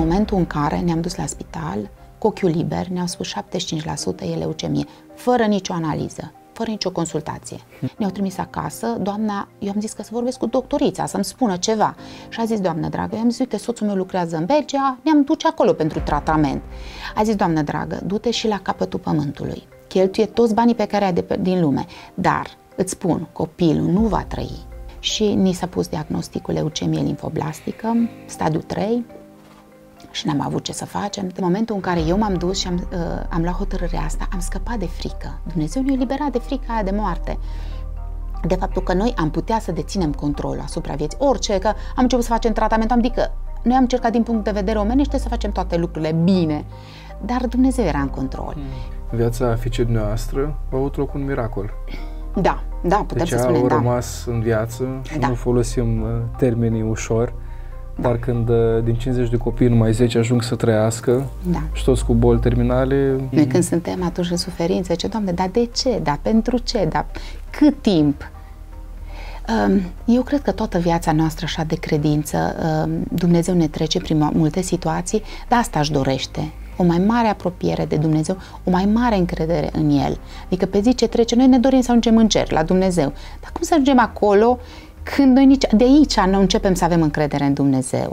În momentul în care ne-am dus la spital, cu ochiul liber, ne-au spus 75% e leucemie, fără nicio analiză, fără nicio consultație. Ne-au trimis acasă, doamna, eu am zis că să vorbesc cu doctorița, să-mi spună ceva. Și a zis, doamnă dragă, eu am zis, uite, soțul meu lucrează în Belgia, ne-am duce acolo pentru tratament. A zis, doamnă dragă, du-te și la capătul pământului. Cheltuie toți banii pe care ai de pe, din lume, dar îți spun, copilul nu va trăi. Și ni s-a pus diagnosticul leucemie limfoblastică, stadiu 3, și n-am avut ce să facem. În momentul în care eu m-am dus și am, uh, am luat hotărârea asta, am scăpat de frică. Dumnezeu ne-a eliberat de frica aia de moarte. De faptul că noi am putea să deținem controlul asupra vieții. Orice, că am început să facem tratament, am adică noi am încercat din punct de vedere omenește să facem toate lucrurile bine, dar Dumnezeu era în control. Hmm. Viața fiicei noastre a avut loc un miracol. Da, da, putem deci să spunem, au da. rămas în viață și Da. nu folosim uh, termenii ușor, dar când uh, din 50 de copii numai 10 ajung să trăiască Da. și toți cu boli terminale, Noi când suntem atunci în suferință, ce Doamne, dar de ce? Dar pentru ce? Dar cât timp? Um, Eu cred că toată viața noastră așa de credință, um, Dumnezeu ne trece prin multe situații, dar asta își dorește. O mai mare apropiere de Dumnezeu, o mai mare încredere în El. Adică pe zi ce trece, noi ne dorim să ajungem în cer, la Dumnezeu. Dar cum să ajungem acolo când noi nici de aici nu începem să avem încredere în Dumnezeu?